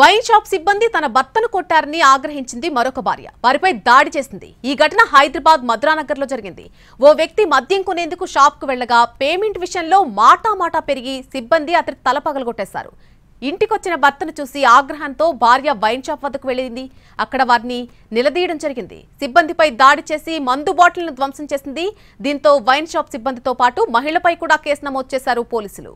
Wine shop సిబ్బంది తన భర్తను కొట్టారని ఆగ్రహించింది మరొక భార్య. వారిపై దాడి చేసింది. ఈ ఘటన హైదరాబాద్ మద్రానగర్లో జరిగింది. ఓ వ్యక్తి మద్యం కొనేందుకు షాప్కు వెళ్ళగా పేమెంట్ విషయంలో మాటామాటా పెరిగి సిబ్బంది అతడి తల పగలగొట్టేశారు. ఇంటికొచ్చిన భర్తను చూసి ఆగ్రహంతో భార్య వైన్ షాప్ వద్దకు వెళ్ళింది. అక్కడ వారిని నిలదీయడం జరిగింది. సిబ్బందిపై దాడి చేసి మందు బాటిల్ను ధ్వంసం చేసింది. దీంతో వైన్ షాప్ సిబ్బందితో పాటు మహిళపై కూడా కేసు నమోదు చేశారు పోలీసులు.